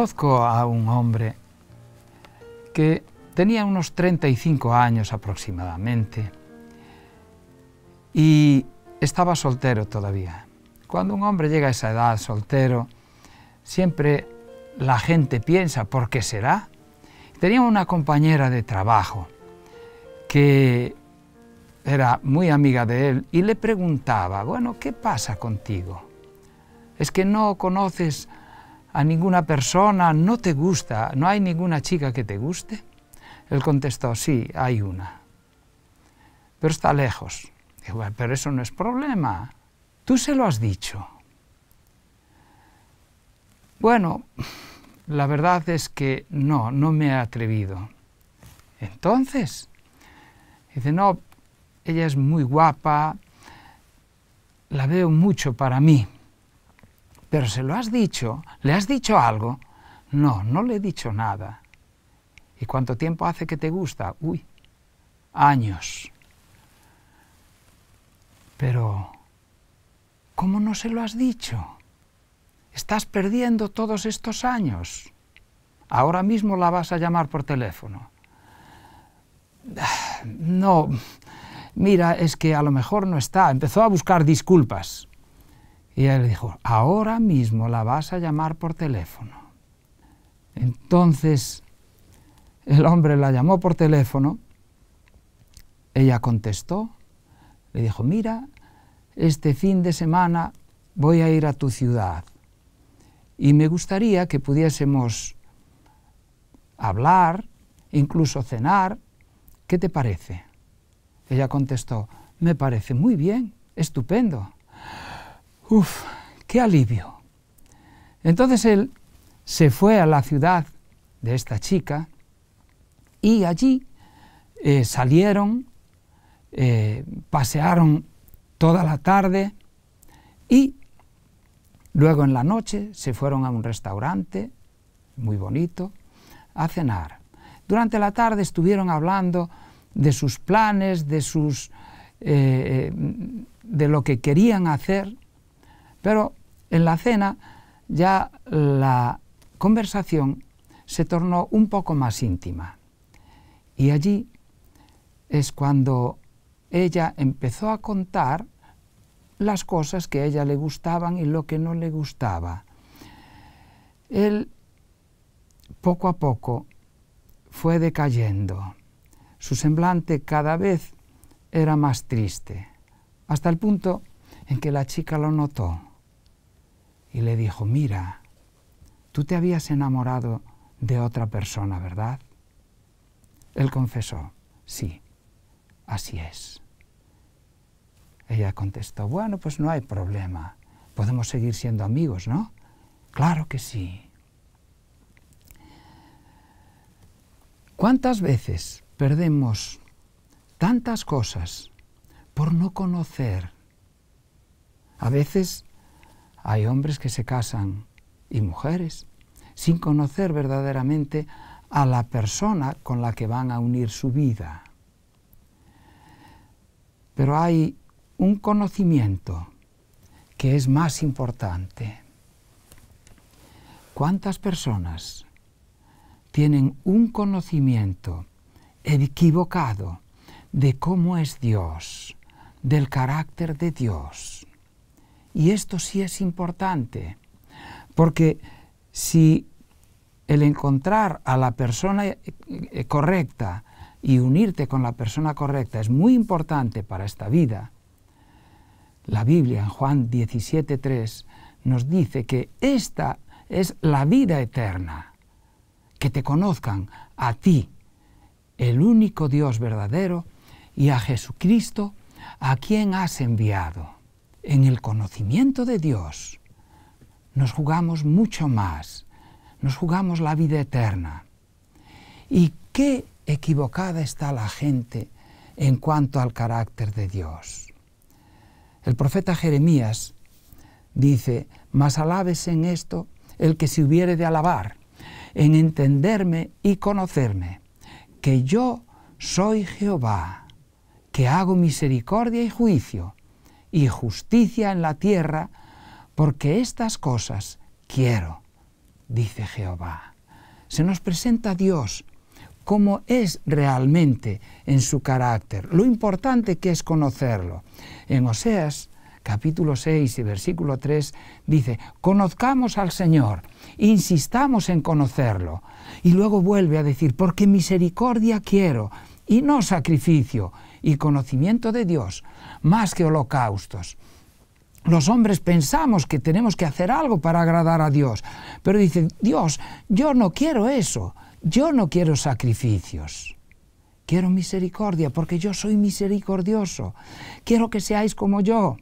conozco a un hombre que tenía unos 35 años aproximadamente y estaba soltero todavía. Cuando un hombre llega a esa edad soltero, siempre la gente piensa, ¿por qué será? Tenía una compañera de trabajo que era muy amiga de él y le preguntaba, bueno, ¿qué pasa contigo? ¿Es que no conoces a ninguna persona, no te gusta, no hay ninguna chica que te guste? Él contestó, sí, hay una, pero está lejos. Dijo, pero eso no es problema, tú se lo has dicho. Bueno, la verdad es que no, no me he atrevido. Entonces, dice, no, ella es muy guapa, la veo mucho para mí, pero se lo has dicho, ¿le has dicho algo? No, no le he dicho nada. ¿Y cuánto tiempo hace que te gusta? Uy, años. Pero, ¿cómo no se lo has dicho? Estás perdiendo todos estos años. Ahora mismo la vas a llamar por teléfono. No, mira, es que a lo mejor no está. Empezó a buscar disculpas. Y él dijo, ahora mismo la vas a llamar por teléfono. Entonces el hombre la llamó por teléfono, ella contestó, le dijo, mira, este fin de semana voy a ir a tu ciudad y me gustaría que pudiésemos hablar, incluso cenar, ¿qué te parece? Ella contestó, me parece muy bien, estupendo. Uf, qué alivio. Entonces él se fue a la ciudad de esta chica y allí eh, salieron, eh, pasearon toda la tarde y luego en la noche se fueron a un restaurante muy bonito a cenar. Durante la tarde estuvieron hablando de sus planes, de, sus, eh, de lo que querían hacer, pero en la cena ya la conversación se tornó un poco más íntima. Y allí es cuando ella empezó a contar las cosas que a ella le gustaban y lo que no le gustaba. Él poco a poco fue decayendo. Su semblante cada vez era más triste, hasta el punto en que la chica lo notó y le dijo, mira, tú te habías enamorado de otra persona, ¿verdad? Él confesó, sí, así es. Ella contestó, bueno, pues no hay problema, podemos seguir siendo amigos, ¿no? Claro que sí. ¿Cuántas veces perdemos tantas cosas por no conocer? A veces hay hombres que se casan y mujeres sin conocer verdaderamente a la persona con la que van a unir su vida. Pero hay un conocimiento que es más importante. ¿Cuántas personas tienen un conocimiento equivocado de cómo es Dios, del carácter de Dios? Y esto sí es importante, porque si el encontrar a la persona eh, eh, correcta y unirte con la persona correcta es muy importante para esta vida, la Biblia en Juan 17.3 nos dice que esta es la vida eterna, que te conozcan a ti, el único Dios verdadero, y a Jesucristo, a quien has enviado. En el conocimiento de Dios nos jugamos mucho más nos jugamos la vida eterna. Y qué equivocada está la gente en cuanto al carácter de Dios. El profeta Jeremías dice, mas alabes en esto el que se hubiere de alabar, en entenderme y conocerme, que yo soy Jehová, que hago misericordia y juicio, y justicia en la tierra, porque estas cosas quiero dice Jehová. Se nos presenta Dios como es realmente en su carácter. Lo importante que es conocerlo. En Oseas capítulo 6 y versículo 3 dice, conozcamos al Señor, insistamos en conocerlo. Y luego vuelve a decir, porque misericordia quiero y no sacrificio y conocimiento de Dios, más que holocaustos. Los hombres pensamos que tenemos que hacer algo para agradar a Dios, pero dice, Dios, yo no quiero eso, yo no quiero sacrificios. Quiero misericordia porque yo soy misericordioso. Quiero que seáis como yo.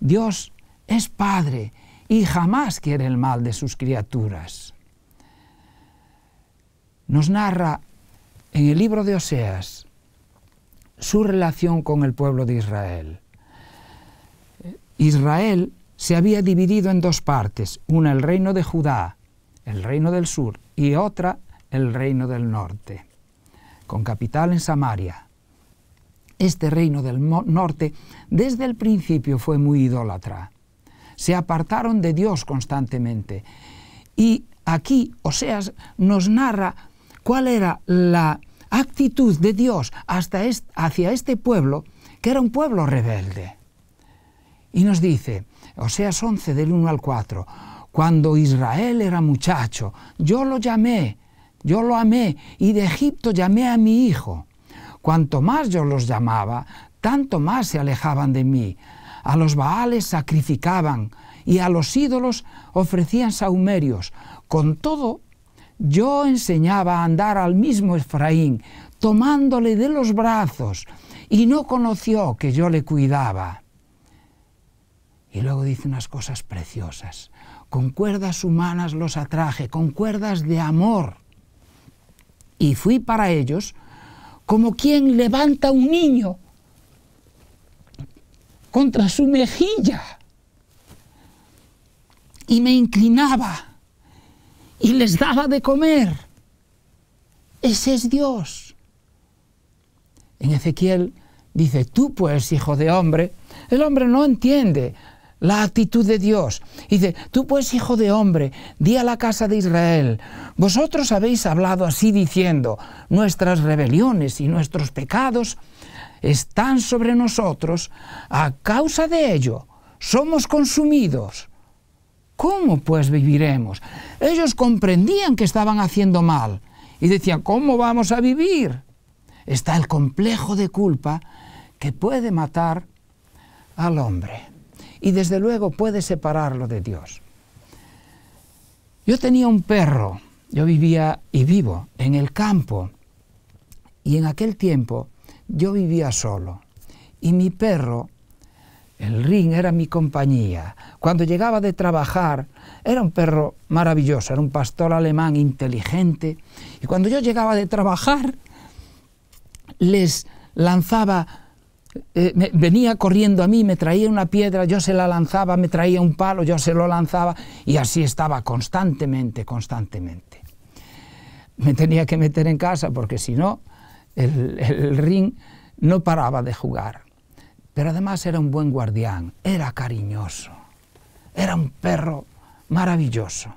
Dios es Padre y jamás quiere el mal de sus criaturas. Nos narra en el libro de Oseas su relación con el pueblo de Israel. Israel se había dividido en dos partes, una el reino de Judá, el reino del sur, y otra el reino del norte, con capital en Samaria. Este reino del norte desde el principio fue muy idólatra. Se apartaron de Dios constantemente. Y aquí Oseas nos narra cuál era la actitud de Dios hasta hacia este pueblo, que era un pueblo rebelde. Y nos dice, Oseas 11 del 1 al 4, cuando Israel era muchacho, yo lo llamé, yo lo amé, y de Egipto llamé a mi hijo. Cuanto más yo los llamaba, tanto más se alejaban de mí. A los Baales sacrificaban y a los ídolos ofrecían saumerios. Con todo, yo enseñaba a andar al mismo Efraín, tomándole de los brazos, y no conoció que yo le cuidaba. Y luego dice unas cosas preciosas. Con cuerdas humanas los atraje, con cuerdas de amor. Y fui para ellos como quien levanta un niño contra su mejilla. Y me inclinaba y les daba de comer. Ese es Dios. En Ezequiel dice, tú pues, hijo de hombre, el hombre no entiende la actitud de Dios. dice, tú pues hijo de hombre, di a la casa de Israel, vosotros habéis hablado así diciendo, nuestras rebeliones y nuestros pecados están sobre nosotros, a causa de ello somos consumidos. ¿Cómo pues viviremos? Ellos comprendían que estaban haciendo mal y decían, ¿cómo vamos a vivir? Está el complejo de culpa que puede matar al hombre y desde luego puede separarlo de Dios. Yo tenía un perro, yo vivía y vivo en el campo y en aquel tiempo yo vivía solo y mi perro, el ring, era mi compañía. Cuando llegaba de trabajar, era un perro maravilloso, era un pastor alemán inteligente y cuando yo llegaba de trabajar les lanzaba eh, venía corriendo a mí, me traía una piedra, yo se la lanzaba, me traía un palo, yo se lo lanzaba y así estaba constantemente, constantemente. Me tenía que meter en casa porque si no, el, el ring no paraba de jugar. Pero además era un buen guardián, era cariñoso, era un perro maravilloso.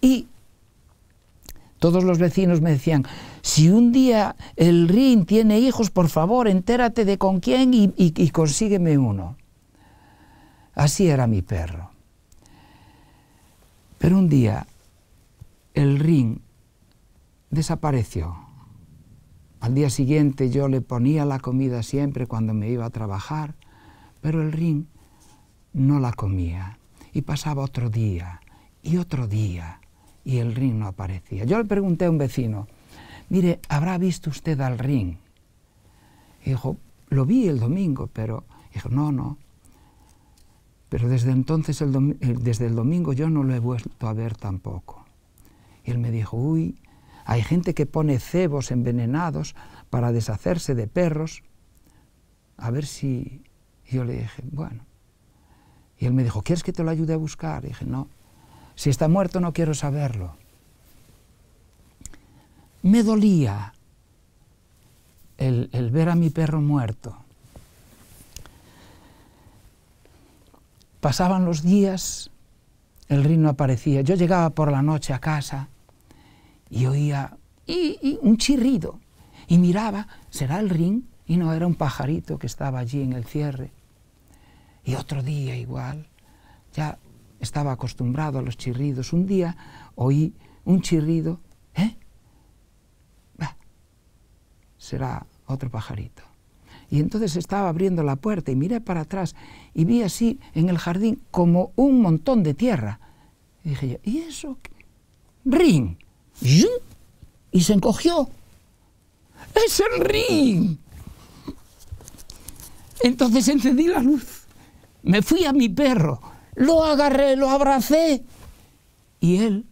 Y todos los vecinos me decían, si un día el Rin tiene hijos, por favor, entérate de con quién y, consígueme uno. Así era mi perro. Pero un día el Rin desapareció. Al día siguiente yo le ponía la comida siempre cuando me iba a trabajar, pero el Rin no la comía. Y pasaba otro día y otro día y el ring no aparecía. Yo le pregunté a un vecino, mire, ¿habrá visto usted al ring? Y dijo, lo vi el domingo, pero dijo, no, no. Pero desde entonces, el desde el domingo yo no lo he vuelto a ver tampoco. Y él me dijo, uy, hay gente que pone cebos envenenados para deshacerse de perros. A ver si... yo le dije, bueno. Y él me dijo, ¿quieres que te lo ayude a buscar? Y dije, no. Si está muerto no quiero saberlo. Me dolía el, ver a mi perro muerto. Pasaban los días el rin no aparecía. Yo llegaba por la noche a casa y oía y, un chirrido y miraba, ¿será el rin? Y no era un pajarito que estaba allí en el cierre. Y otro día igual, ya estaba acostumbrado a los chirridos. Un día oí un chirrido, ¿eh? será otro pajarito. Y entonces estaba abriendo la puerta y miré para atrás y vi así en el jardín como un montón de tierra. Y dije yo, ¿y eso? ¡Ring! Y se encogió. ¡Es el ring! Entonces encendí la luz, me fui a mi perro, lo agarré, lo abracé y él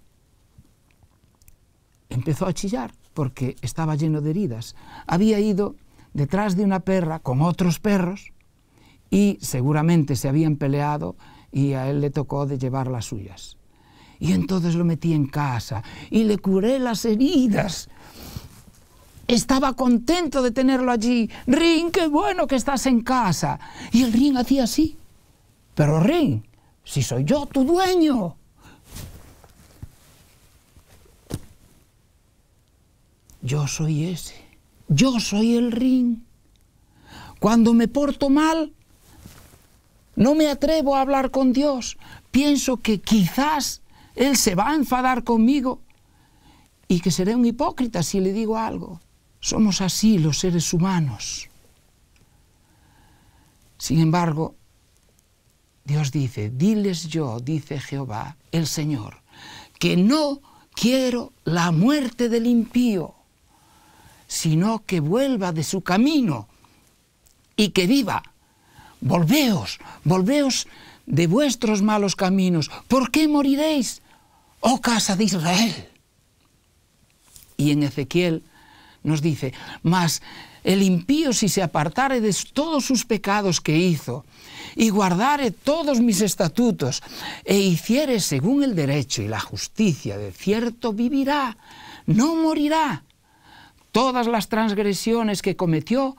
empezó a chillar porque estaba lleno de heridas. Había ido detrás de una perra con otros perros y seguramente se habían peleado y a él le tocó de llevar las suyas. Y entonces lo metí en casa y le curé las heridas. Estaba contento de tenerlo allí. Rin, qué bueno que estás en casa. Y el Rin hacía así. Pero Rin, si soy yo tu dueño. Yo soy ese. Yo soy el Rin. Cuando me porto mal, no me atrevo a hablar con Dios. Pienso que quizás Él se va a enfadar conmigo y que seré un hipócrita si le digo algo. Somos así los seres humanos. Sin embargo, Dios dice, diles yo, dice Jehová, el Señor, que no quiero la muerte del impío, sino que vuelva de su camino y que viva. Volveos, volveos de vuestros malos caminos. ¿Por qué moriréis, oh casa de Israel? Y en Ezequiel nos dice, mas el impío si se apartare de todos sus pecados que hizo y guardare todos mis estatutos e hiciere según el derecho y la justicia, de cierto vivirá, no morirá. Todas las transgresiones que cometió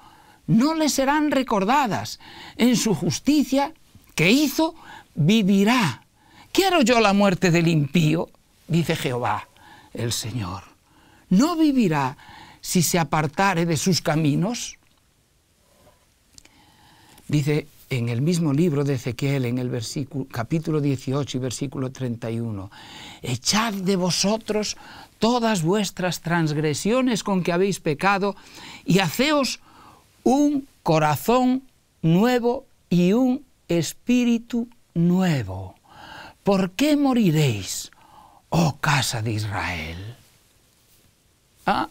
no le serán recordadas. En su justicia que hizo, vivirá. ¿Quiero yo la muerte del impío? Dice Jehová, el Señor. No vivirá si se apartare de sus caminos? Dice en el mismo libro de Ezequiel, en el versículo, capítulo 18 y versículo 31, echad de vosotros todas vuestras transgresiones con que habéis pecado y haceos un corazón nuevo y un espíritu nuevo. ¿Por qué moriréis, oh casa de Israel? ¿Ah?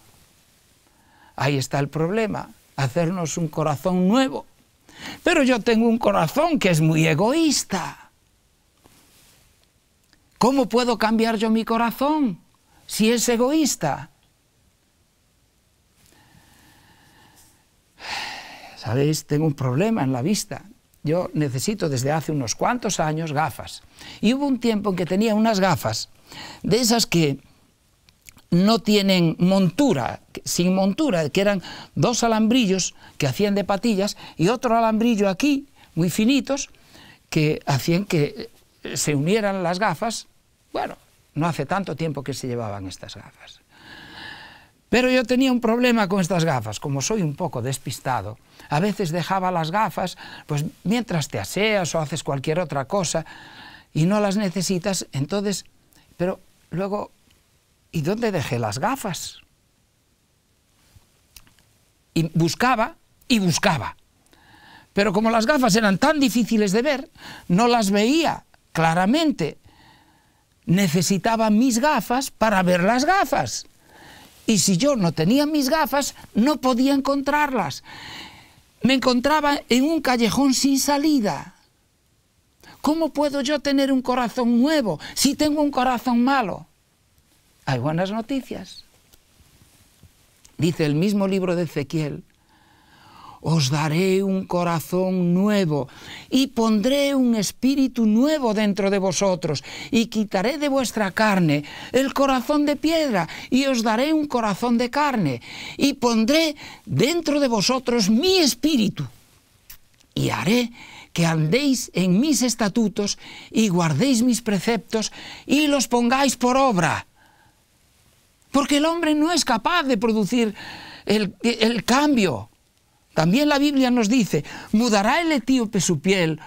Ahí está el problema, hacernos un corazón nuevo. Pero yo tengo un corazón que es muy egoísta. ¿Cómo puedo cambiar yo mi corazón si es egoísta? Sabéis, tengo un problema en la vista. Yo necesito desde hace unos cuantos años gafas. Y hubo un tiempo en que tenía unas gafas, de esas que no tienen montura, sin montura, que eran dos alambrillos que hacían de patillas y otro alambrillo aquí, muy finitos, que hacían que se unieran las gafas. Bueno, no hace tanto tiempo que se llevaban estas gafas. Pero yo tenía un problema con estas gafas, como soy un poco despistado. A veces dejaba las gafas, pues mientras te aseas o haces cualquier otra cosa y no las necesitas, entonces, pero luego ¿y dónde dejé las gafas? Buscaba y buscaba. Pero como las gafas eran tan difíciles de ver, no las veía claramente. Necesitaba mis gafas para ver las gafas. Y si yo no tenía mis gafas, no podía encontrarlas. Me encontraba en un callejón sin salida. ¿Cómo puedo yo tener un corazón nuevo si tengo un corazón malo? hay buenas noticias. Dice el mismo libro de Ezequiel, os daré un corazón nuevo y pondré un espíritu nuevo dentro de vosotros y quitaré de vuestra carne el corazón de piedra y os daré un corazón de carne y pondré dentro de vosotros mi espíritu y haré que andéis en mis estatutos y guardéis mis preceptos y los pongáis por obra. Porque el hombre no es capaz de producir el, el cambio. También la Biblia nos dice, mudará el etíope su piel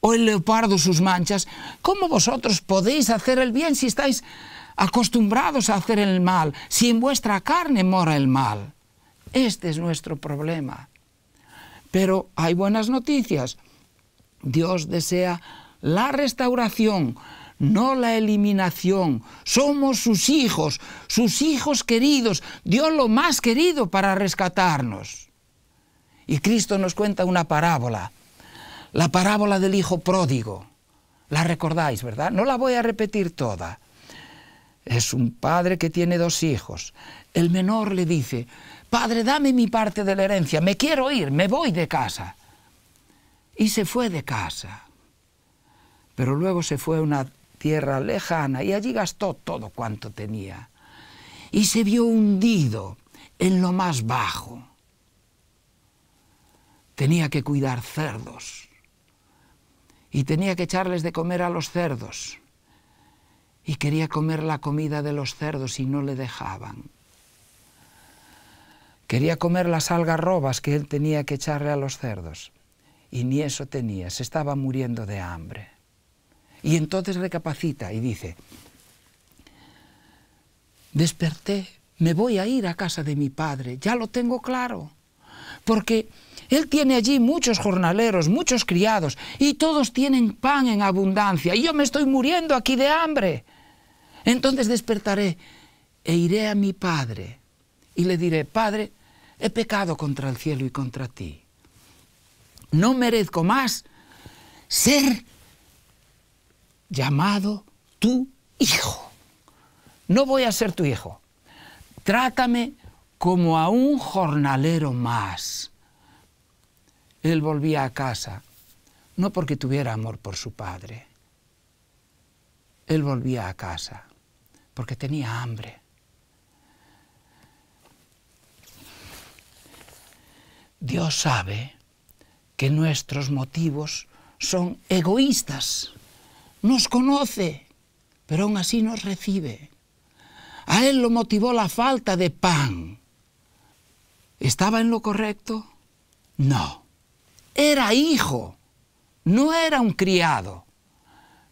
o el leopardo sus manchas. ¿Cómo vosotros podéis hacer el bien si estáis acostumbrados a hacer el mal, si en vuestra carne mora el mal? Este es nuestro problema. Pero hay buenas noticias. Dios desea la restauración, no la eliminación. Somos sus hijos, sus hijos queridos, Dios lo más querido para rescatarnos. Y Cristo nos cuenta una parábola, la parábola del hijo pródigo. La recordáis, ¿verdad? No la voy a repetir toda. Es un padre que tiene dos hijos. El menor le dice, Padre, dame mi parte de la herencia, me quiero ir, me voy de casa y se fue de casa. Pero luego se fue a una tierra lejana y allí gastó todo cuanto tenía. Y se vio hundido en lo más bajo. Tenía que cuidar cerdos y tenía que echarles de comer a los cerdos. Y quería comer la comida de los cerdos y no le dejaban. Quería comer las algarrobas que él tenía que echarle a los cerdos y ni eso tenía, se estaba muriendo de hambre. Y entonces recapacita y dice, desperté, me voy a ir a casa de mi padre, ya lo tengo claro, porque él tiene allí muchos jornaleros, muchos criados, y todos tienen pan en abundancia, y yo me estoy muriendo aquí de hambre. Entonces despertaré e iré a mi padre y le diré, Padre, he pecado contra el cielo y contra ti no merezco más ser llamado tu hijo. No voy a ser tu hijo. Trátame como a un jornalero más. Él volvía a casa, no porque tuviera amor por su padre. Él volvía a casa porque tenía hambre. Dios sabe que nuestros motivos son egoístas. Nos conoce, pero aún así nos recibe. A él lo motivó la falta de pan. ¿Estaba en lo correcto? No. Era hijo, no era un criado.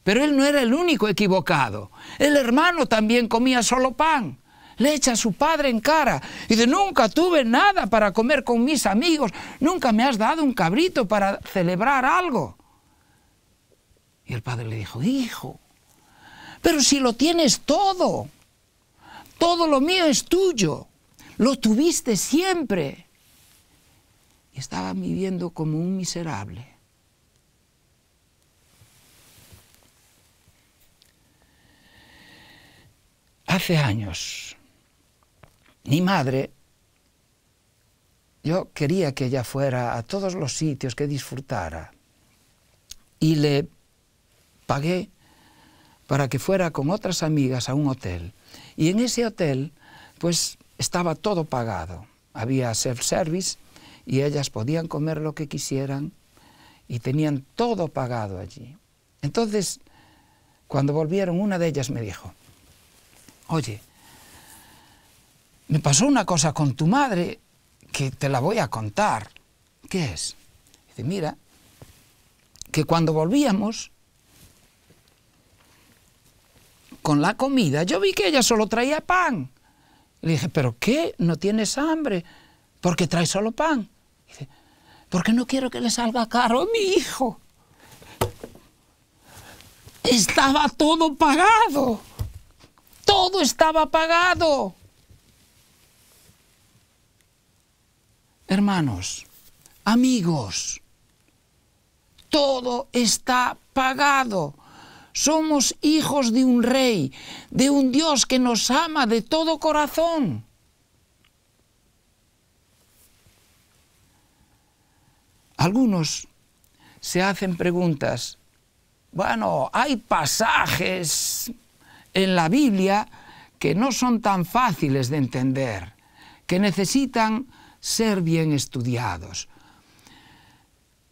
Pero él no era el único equivocado. El hermano también comía solo pan le echa a su padre en cara y de nunca tuve nada para comer con mis amigos, nunca me has dado un cabrito para celebrar algo. Y el padre le dijo, hijo, pero si lo tienes todo, todo lo mío es tuyo, lo tuviste siempre. Estaba viviendo como un miserable. Hace años mi madre, yo quería que ella fuera a todos los sitios, que disfrutara. Y le pagué para que fuera con otras amigas a un hotel. Y en ese hotel, pues estaba todo pagado. Había self-service y ellas podían comer lo que quisieran y tenían todo pagado allí. Entonces, cuando volvieron, una de ellas me dijo, oye, me pasó una cosa con tu madre que te la voy a contar. ¿Qué es? Dice, mira, que cuando volvíamos con la comida, yo vi que ella solo traía pan. Le dije, ¿pero qué? ¿No tienes hambre? ¿Por qué traes solo pan? Dice, porque no quiero que le salga caro a mi hijo. Estaba todo pagado. Todo estaba pagado. Hermanos, amigos, todo está pagado. Somos hijos de un rey, de un Dios que nos ama de todo corazón. Algunos se hacen preguntas. Bueno, hay pasajes en la Biblia que no son tan fáciles de entender, que necesitan ser bien estudiados.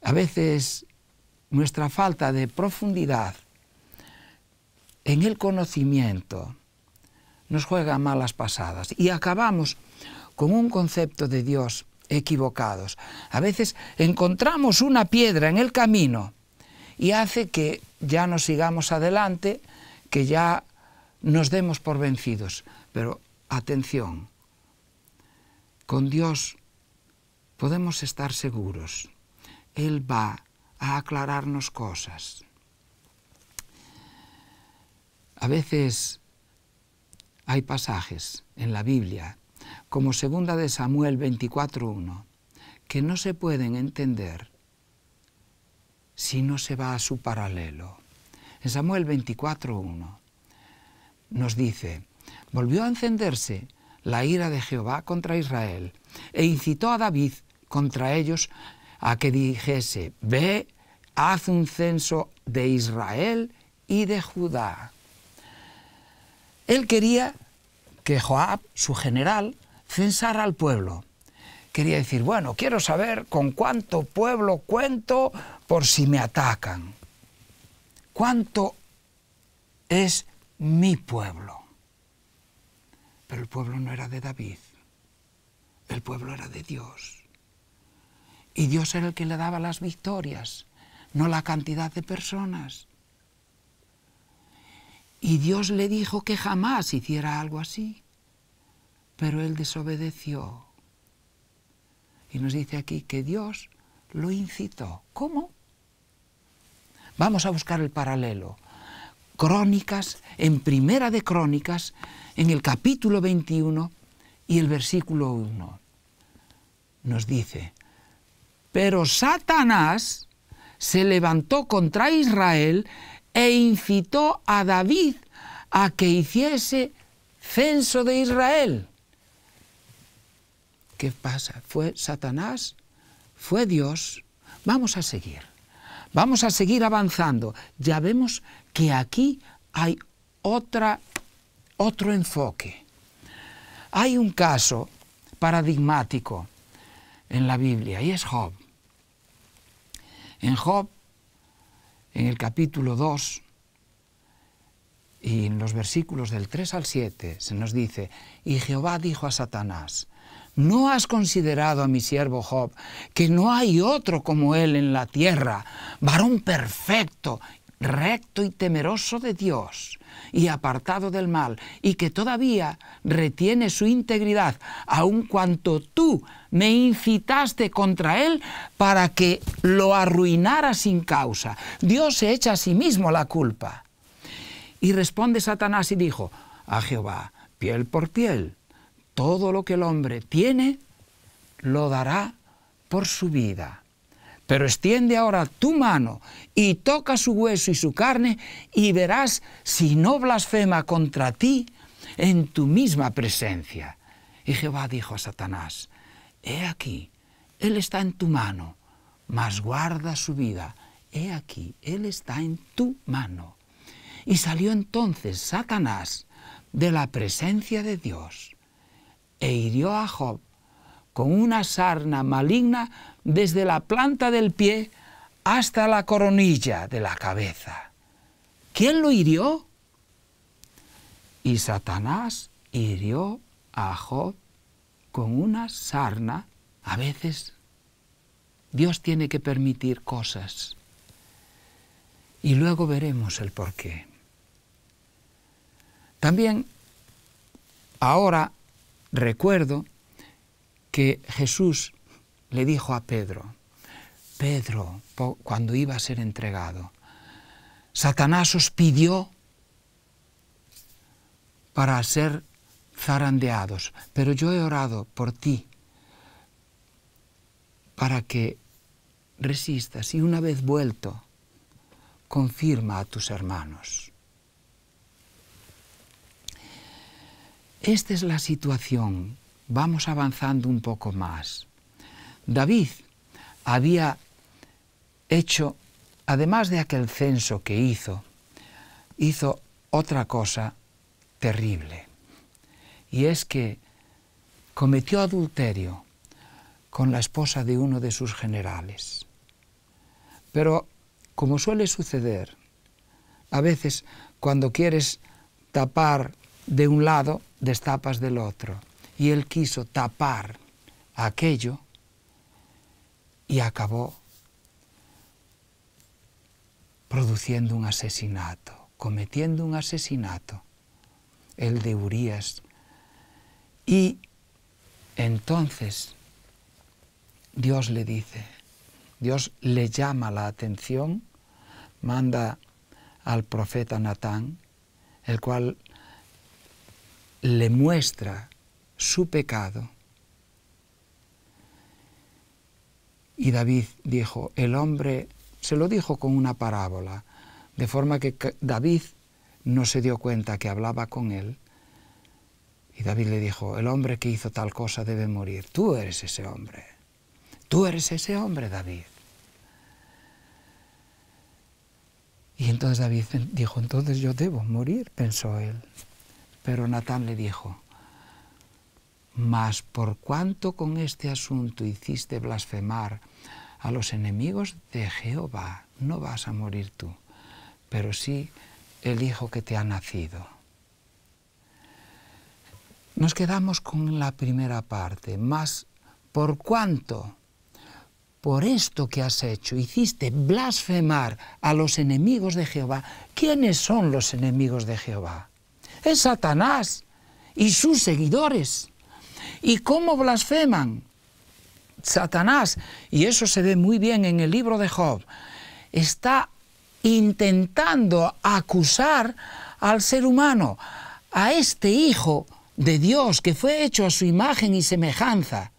A veces nuestra falta de profundidad en el conocimiento nos juega malas pasadas y acabamos con un concepto de Dios equivocados. A veces encontramos una piedra en el camino y hace que ya no sigamos adelante, que ya nos demos por vencidos. Pero atención, con Dios podemos estar seguros. Él va a aclararnos cosas. A veces hay pasajes en la Biblia, como segunda de Samuel 24.1, que no se pueden entender si no se va a su paralelo. En Samuel 24.1 nos dice, volvió a encenderse la ira de Jehová contra Israel e incitó a David contra ellos a que dijese, ve, haz un censo de Israel y de Judá. Él quería que Joab, su general, censara al pueblo. Quería decir, bueno, quiero saber con cuánto pueblo cuento por si me atacan. ¿Cuánto es mi pueblo? Pero el pueblo no era de David, el pueblo era de Dios. Y Dios era el que le daba las victorias, no la cantidad de personas. Y Dios le dijo que jamás hiciera algo así, pero él desobedeció. Y nos dice aquí que Dios lo incitó. ¿Cómo? Vamos a buscar el paralelo. Crónicas, en Primera de Crónicas, en el capítulo 21 y el versículo 1, nos dice, pero Satanás se levantó contra Israel e incitó a David a que hiciese censo de Israel. ¿Qué pasa? ¿Fue Satanás? ¿Fue Dios? Vamos a seguir. Vamos a seguir avanzando. Ya vemos que aquí hay otra, otro enfoque. Hay un caso paradigmático en la Biblia y es Job. En Job en el capítulo 2 y en los versículos del 3 al 7 se nos dice, y Jehová dijo a Satanás, ¿no has considerado a mi siervo Job que no hay otro como él en la tierra, varón perfecto, recto y temeroso de Dios? y apartado del mal, y que todavía retiene su integridad, aun cuanto tú me incitaste contra él para que lo arruinara sin causa. Dios se echa a sí mismo la culpa. Y responde Satanás y dijo, a Jehová, piel por piel, todo lo que el hombre tiene, lo dará por su vida. Pero extiende ahora tu mano y toca su hueso y su carne y verás si no blasfema contra ti en tu misma presencia. Y Jehová dijo a Satanás, He aquí, Él está en tu mano, mas guarda su vida. He aquí, Él está en tu mano. Y salió entonces Satanás de la presencia de Dios e hirió a Job con una sarna maligna desde la planta del pie hasta la coronilla de la cabeza. ¿Quién lo hirió? Y Satanás hirió a Job con una sarna. A veces Dios tiene que permitir cosas y luego veremos el porqué. También ahora recuerdo que Jesús le dijo a Pedro, Pedro, cuando iba a ser entregado, Satanás os pidió para ser zarandeados, pero yo he orado por ti para que resistas y una vez vuelto, confirma a tus hermanos. Esta es la situación vamos avanzando un poco más. David había hecho, además de aquel censo que hizo, hizo otra cosa terrible. Y es que cometió adulterio con la esposa de uno de sus generales. Pero como suele suceder, a veces cuando quieres tapar de un lado, destapas del otro. Y él quiso tapar aquello y acabó produciendo un asesinato, cometiendo un asesinato, el de Urias. Y entonces Dios le dice, Dios le llama la atención, manda al profeta Natán, el cual le muestra su pecado. Y David dijo, el hombre, se lo dijo con una parábola, de forma que David no se dio cuenta que hablaba con él. Y David le dijo, el hombre que hizo tal cosa debe morir. Tú eres ese hombre. Tú eres ese hombre, David. Y entonces David dijo, entonces yo debo morir, pensó él. Pero Natán le dijo, mas por cuanto con este asunto hiciste blasfemar a los enemigos de Jehová, no vas a morir tú, pero sí el hijo que te ha nacido. Nos quedamos con la primera parte, mas por cuanto por esto que has hecho, hiciste blasfemar a los enemigos de Jehová. ¿Quiénes son los enemigos de Jehová? Es Satanás y sus seguidores. ¿Y cómo blasfeman? Satanás, y eso se ve muy bien en el libro de Job, está intentando acusar al ser humano, a este hijo de Dios que fue hecho a su imagen y semejanza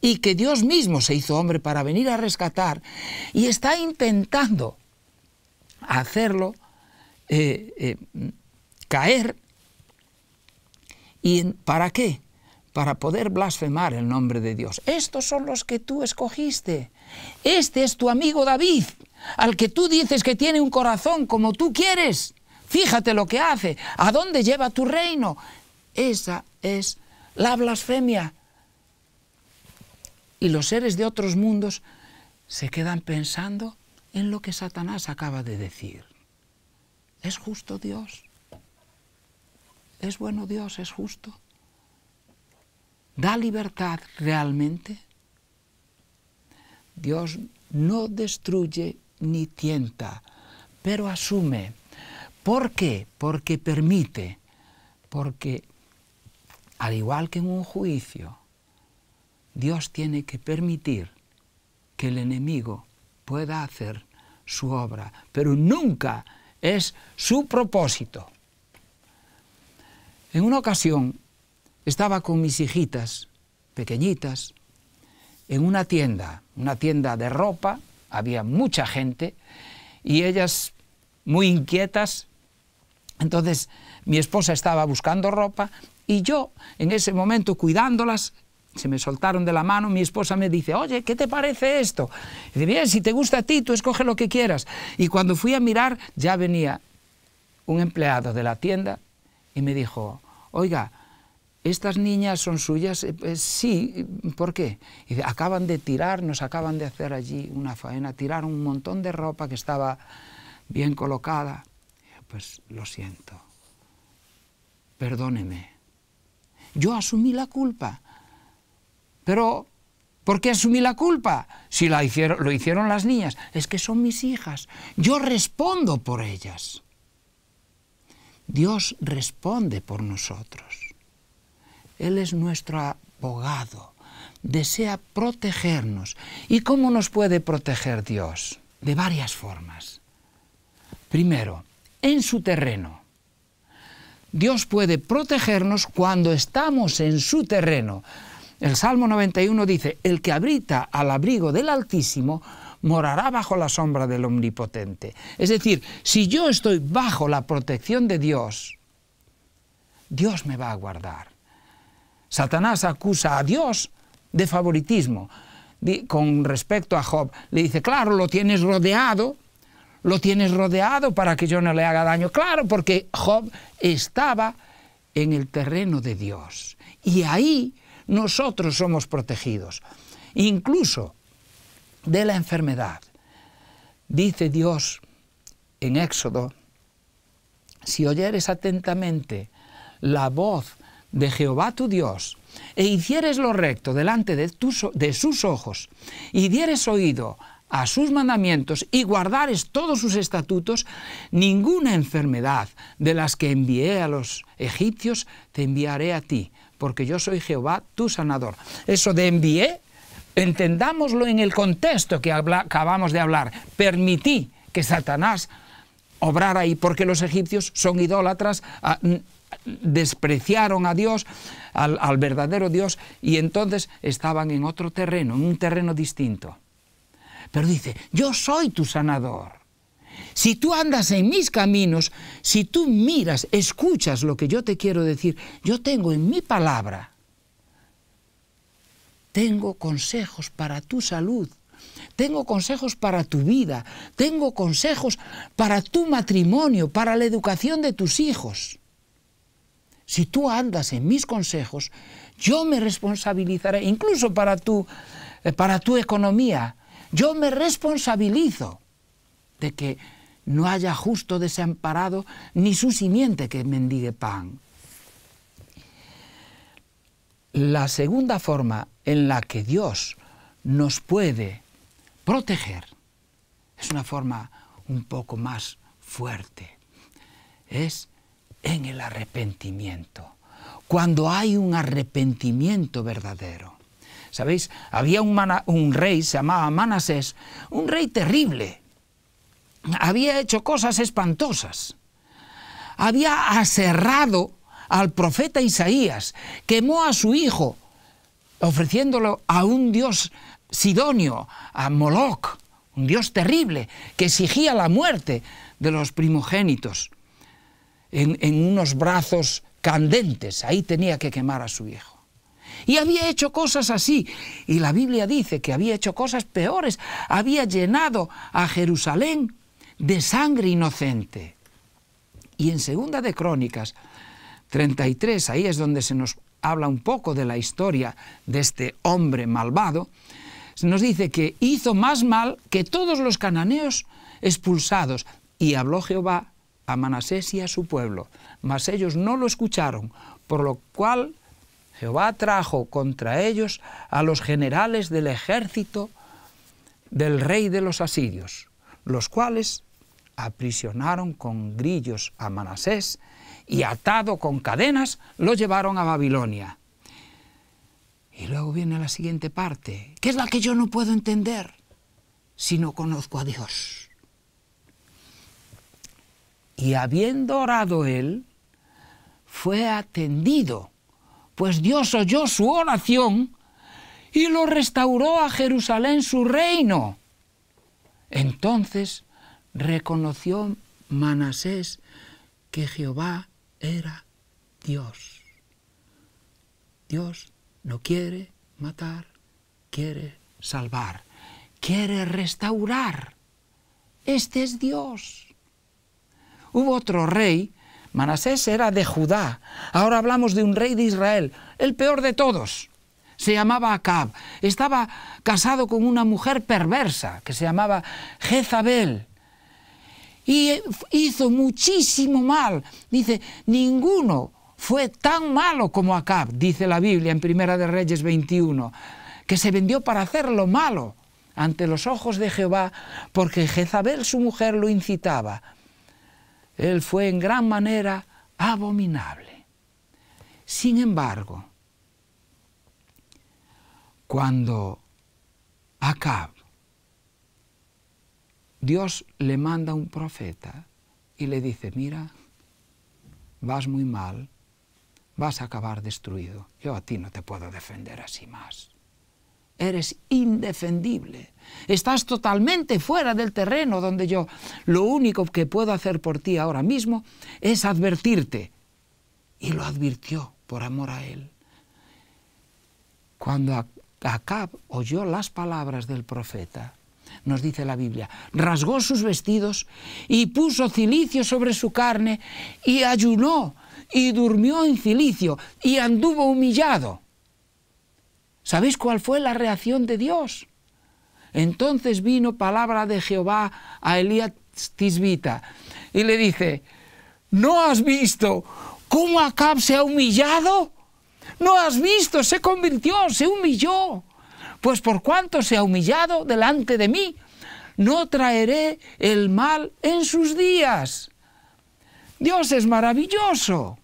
y que Dios mismo se hizo hombre para venir a rescatar y está intentando hacerlo eh, eh, caer. ¿Y para qué? Para poder blasfemar el nombre de Dios. Estos son los que tú escogiste. Este es tu amigo David, al que tú dices que tiene un corazón como tú quieres. Fíjate lo que hace, a dónde lleva tu reino. Esa es la blasfemia y los seres de otros mundos se quedan pensando en lo que Satanás acaba de decir. ¿Es justo Dios? ¿Es bueno Dios? ¿Es justo? ¿Da libertad realmente? Dios no destruye ni tienta, pero asume. ¿Por qué? Porque permite. Porque, al igual que en un juicio, Dios tiene que permitir que el enemigo pueda hacer su obra, pero nunca es su propósito. En una ocasión estaba con mis hijitas pequeñitas en una tienda, una tienda de ropa, había mucha gente y ellas muy inquietas. Entonces mi esposa estaba buscando ropa y yo en ese momento cuidándolas se me soltaron de la mano, mi esposa me dice, oye, ¿qué te parece esto? Y dice, bien, si te gusta a ti, tú escoge lo que quieras. Y cuando fui a mirar, ya venía un empleado de la tienda y me dijo, oiga, ¿estas niñas son suyas? Eh, pues, sí, ¿por qué? Acaban de tirar, nos acaban de hacer allí una faena, tiraron un montón de ropa que estaba bien colocada. Pues lo siento, perdóneme. Yo asumí la culpa pero, ¿por qué asumí la culpa? Si lo hicieron las niñas, es que son mis hijas. Yo respondo por ellas. Dios responde por nosotros. Él es nuestro abogado. Desea protegernos. ¿Y cómo nos puede proteger Dios? De varias formas. Primero, en su terreno. Dios puede protegernos cuando estamos en su terreno. El Salmo 91 dice, el que habita al abrigo del Altísimo morará bajo la sombra del Omnipotente. Es decir, si yo estoy bajo la protección de Dios, Dios me va a guardar. Satanás acusa a Dios de favoritismo con respecto a Job. Le dice, claro, lo tienes rodeado, lo tienes rodeado para que yo no le haga daño. Claro, porque Job estaba en el terreno de Dios. Y ahí nosotros somos protegidos, incluso de la enfermedad. Dice Dios en Éxodo, si oyeres atentamente la voz de Jehová tu Dios, e hicieres lo recto delante de, de sus ojos, y dieres oído a sus mandamientos y guardares todos sus estatutos, ninguna enfermedad de las que envié a los egipcios te enviaré a ti, porque yo soy Jehová tu sanador. Eso de envié, entendámoslo en el contexto que acabamos de hablar. Permití que Satanás obrara ahí, porque los egipcios son idólatras, despreciaron a Dios, al, verdadero Dios, y entonces estaban en otro terreno, en un terreno distinto. Pero dice, yo soy tu sanador. Si tú andas en mis caminos, si tú miras, escuchas lo que yo te quiero decir, yo tengo en mi palabra, tengo consejos para tu salud, tengo consejos para tu vida, tengo consejos para tu matrimonio, para la educación de tus hijos. Si tú andas en mis consejos, yo me responsabilizaré, incluso para tu, eh, para tu economía, yo me responsabilizo de que no haya justo desamparado ni su simiente que mendigue pan. La segunda forma en la que Dios nos puede proteger es una forma un poco más fuerte. Es en el arrepentimiento. Cuando hay un arrepentimiento verdadero. ¿Sabéis? Había un, rey, se llamaba Manasés, un rey terrible. Había hecho cosas espantosas. Había aserrado al profeta Isaías, quemó a su hijo, ofreciéndolo a un dios sidonio, a Moloch, un dios terrible, que exigía la muerte de los primogénitos en unos brazos candentes. Ahí tenía que quemar a su hijo. Y había hecho cosas así. Y la Biblia dice que había hecho cosas peores. Había llenado a Jerusalén de sangre inocente. Y en Segunda de Crónicas 33, ahí es donde se nos habla un poco de la historia de este hombre malvado, se nos dice que hizo más mal que todos los cananeos expulsados. Y habló Jehová a Manasés y a su pueblo, mas ellos no lo escucharon, por lo cual Jehová trajo contra ellos a los generales del ejército del rey de los asirios, los cuales aprisionaron con grillos a Manasés y atado con cadenas lo llevaron a Babilonia. Y luego viene la siguiente parte, que es la que yo no puedo entender si no conozco a Dios. Y habiendo orado él, fue atendido pues Dios oyó su oración y lo restauró a Jerusalén su reino. Entonces reconoció Manasés que Jehová era Dios. Dios no quiere matar, quiere salvar, quiere restaurar. Este es Dios. Hubo otro rey Manasés era de Judá. Ahora hablamos de un rey de Israel, el peor de todos. Se llamaba Acab. Estaba casado con una mujer perversa que se llamaba Jezabel. Y hizo muchísimo mal. Dice, ninguno fue tan malo como Acab, dice la Biblia en Primera de Reyes 21, que se vendió para hacer lo malo ante los ojos de Jehová, porque Jezabel su mujer lo incitaba él fue en gran manera abominable. Sin embargo, cuando Acab, Dios le manda un profeta y le dice, mira, vas muy mal, vas a acabar destruido, yo a ti no te puedo defender así más eres indefendible. Estás totalmente fuera del terreno donde yo lo único que puedo hacer por ti ahora mismo es advertirte. Y lo advirtió por amor a él. Cuando Acab oyó las palabras del profeta, nos dice la Biblia, rasgó sus vestidos y puso cilicio sobre su carne y ayunó y durmió en cilicio y anduvo humillado. ¿Sabéis cuál fue la reacción de Dios? Entonces vino palabra de Jehová a Elías Tisbita y le dice, ¿no has visto cómo Acab se ha humillado? ¿No has visto? Se convirtió, se humilló. Pues por cuanto se ha humillado delante de mí, no traeré el mal en sus días. Dios es maravilloso,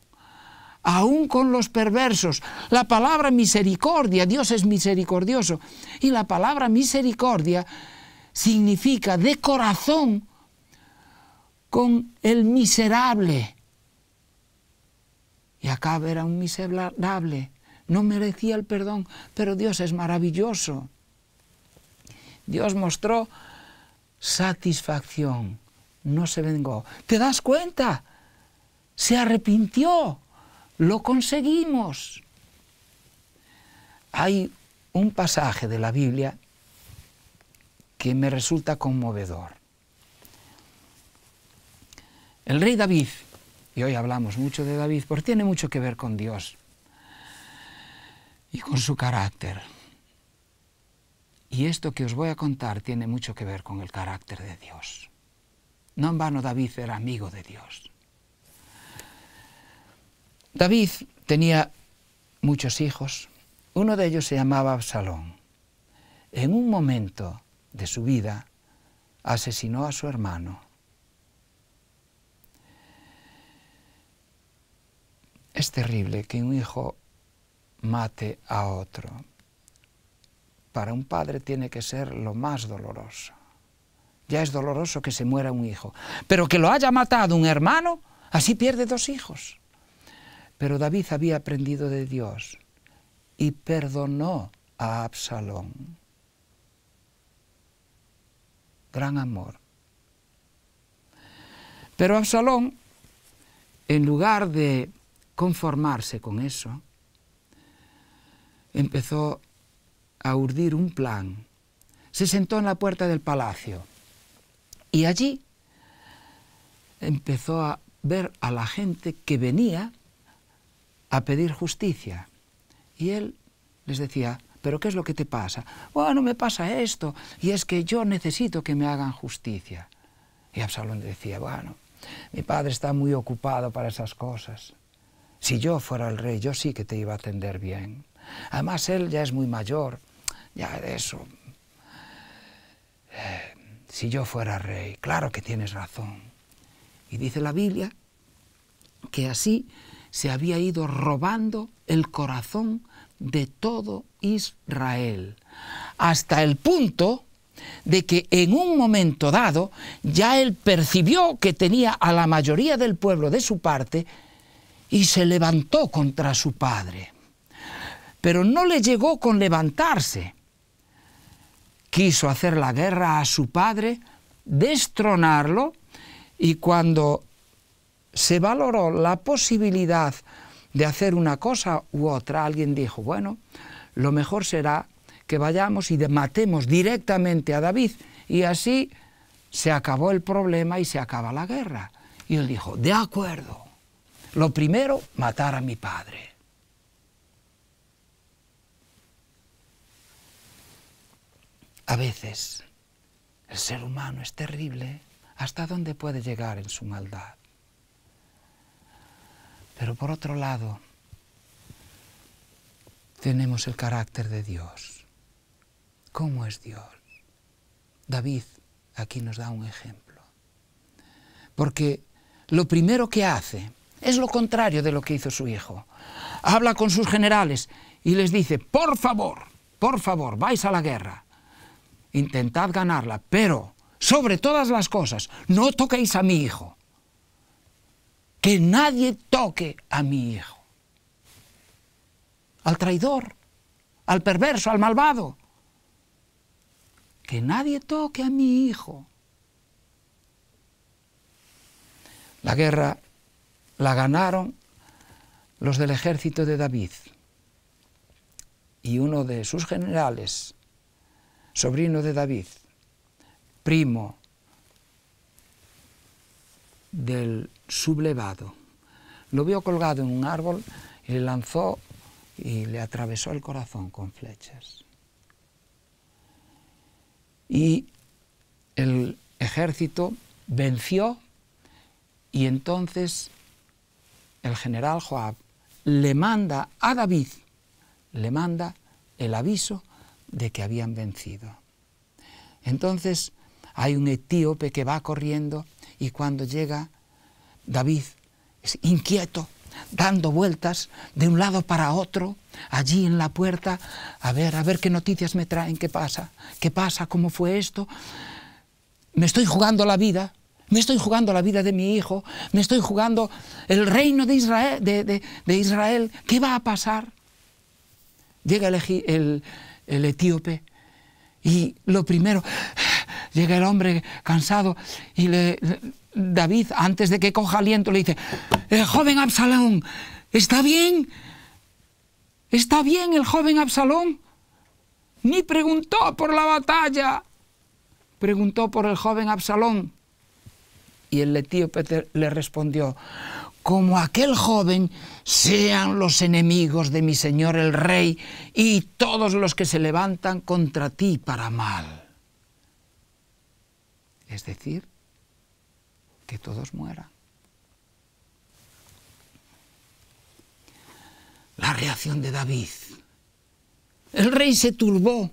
aún con los perversos. La palabra misericordia, Dios es misericordioso. Y la palabra misericordia significa de corazón con el miserable. Y acá era un miserable, no merecía el perdón, pero Dios es maravilloso. Dios mostró satisfacción, no se vengó. ¿Te das cuenta? Se arrepintió, lo conseguimos. Hay un pasaje de la Biblia que me resulta conmovedor. El rey David, y hoy hablamos mucho de David, porque tiene mucho que ver con Dios y con su carácter. Y esto que os voy a contar tiene mucho que ver con el carácter de Dios. No en vano David era amigo de Dios. David tenía muchos hijos. Uno de ellos se llamaba Absalón. En un momento de su vida asesinó a su hermano. Es terrible que un hijo mate a otro para un padre tiene que ser lo más doloroso. Ya es doloroso que se muera un hijo, pero que lo haya matado un hermano, así pierde dos hijos. Pero David había aprendido de Dios y perdonó a Absalón. Gran amor. Pero Absalón, en lugar de conformarse con eso, empezó a urdir un plan. Se sentó en la puerta del palacio y allí empezó a ver a la gente que venía a pedir justicia. Y él les decía, ¿pero qué es lo que te pasa? Bueno, me pasa esto, y es que yo necesito que me hagan justicia. Y Absalón decía, bueno, mi padre está muy ocupado para esas cosas. Si yo fuera el rey, yo sí que te iba a atender bien. Además, él ya es muy mayor, ya eso. Si yo fuera rey, claro que tienes razón. Y dice la Biblia que así se había ido robando el corazón de todo Israel, hasta el punto de que en un momento dado ya él percibió que tenía a la mayoría del pueblo de su parte y se levantó contra su padre. Pero no le llegó con levantarse, quiso hacer la guerra a su padre, destronarlo, y cuando se valoró la posibilidad de hacer una cosa u otra, alguien dijo, bueno, lo mejor será que vayamos y matemos directamente a David, y así se acabó el problema y se acaba la guerra. Y él dijo, de acuerdo, lo primero, matar a mi padre. A veces el ser humano es terrible. ¿Hasta dónde puede llegar en su maldad? Pero por otro lado, tenemos el carácter de Dios. ¿Cómo es Dios? David aquí nos da un ejemplo. Porque lo primero que hace es lo contrario de lo que hizo su hijo. Habla con sus generales y les dice, por favor, por favor, vais a la guerra intentad ganarla, pero sobre todas las cosas, no toquéis a mi hijo. Que nadie toque a mi hijo. Al traidor, al perverso, al malvado. Que nadie toque a mi hijo. La guerra la ganaron los del ejército de David. Y uno de sus generales, sobrino de David, primo del sublevado. Lo vio colgado en un árbol y le lanzó y le atravesó el corazón con flechas. y el ejército venció y entonces el general Joab le manda a David, le manda el aviso de que habían vencido. Entonces hay un etíope que va corriendo y cuando llega David es inquieto, dando vueltas de un lado para otro, allí en la puerta, a ver, a ver qué noticias me traen, qué pasa, qué pasa, cómo fue esto. Me estoy jugando la vida, me estoy jugando la vida de mi hijo, me estoy jugando el reino de Israel, de, Israel. ¿qué va a pasar? Llega el, el etíope y lo primero, llega el hombre cansado y le, David, antes de que coja aliento, le dice, el joven Absalón, ¿está bien? ¿Está bien el joven Absalón? Ni preguntó por la batalla, preguntó por el joven Absalón. Y el etíope le respondió, como aquel joven sean los enemigos de mi señor el rey y todos los que se levantan contra ti para mal. Es decir, que todos mueran. La reacción de David. El rey se turbó,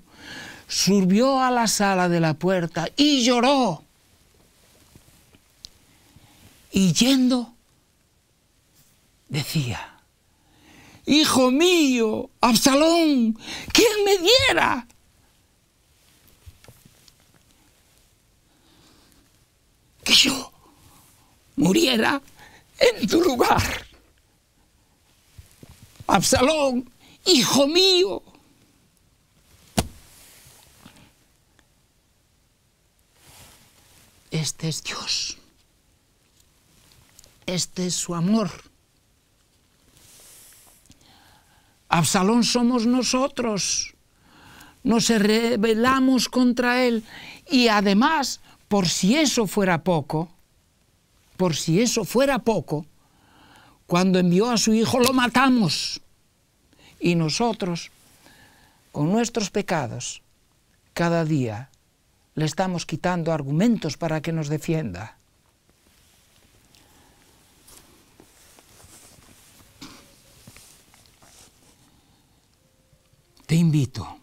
subió a la sala de la puerta y lloró. Y yendo, decía, Hijo mío, Absalón, ¿quién me diera? Que yo muriera en tu lugar. Absalón, hijo mío. Este es Dios. Este es su amor. Absalón somos nosotros. Nos rebelamos contra él y además, por si eso fuera poco, por si eso fuera poco, cuando envió a su hijo lo matamos. Y nosotros, con nuestros pecados, cada día le estamos quitando argumentos para que nos defienda. Te invito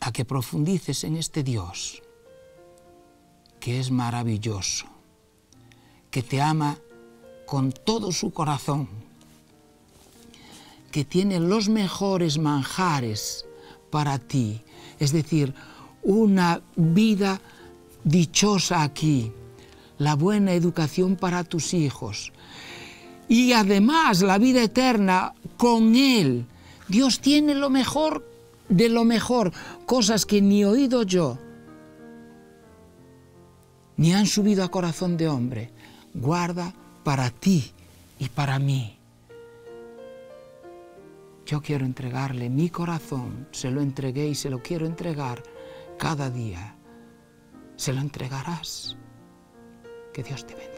a que profundices en este Dios que es maravilloso, que te ama con todo su corazón, que tiene los mejores manjares para ti, es decir, una vida dichosa aquí, la buena educación para tus hijos y además la vida eterna con Él. Dios tiene lo mejor de lo mejor, cosas que ni oído yo, ni han subido a corazón de hombre, guarda para ti y para mí. Yo quiero entregarle mi corazón, se lo entregué y se lo quiero entregar cada día. Se lo entregarás. Que Dios te bendiga.